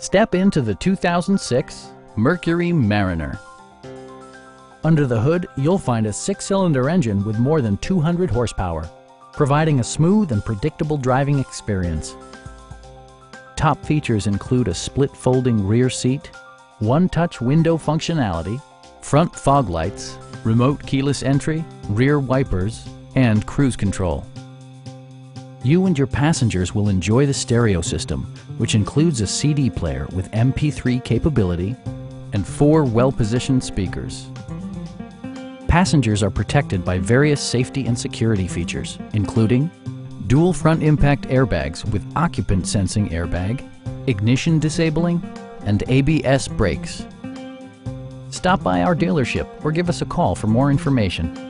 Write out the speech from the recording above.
Step into the 2006 Mercury Mariner. Under the hood, you'll find a six-cylinder engine with more than 200 horsepower, providing a smooth and predictable driving experience. Top features include a split folding rear seat, one-touch window functionality, front fog lights, remote keyless entry, rear wipers, and cruise control. You and your passengers will enjoy the stereo system, which includes a CD player with MP3 capability and four well-positioned speakers. Passengers are protected by various safety and security features, including dual front impact airbags with occupant sensing airbag, ignition disabling, and ABS brakes. Stop by our dealership or give us a call for more information.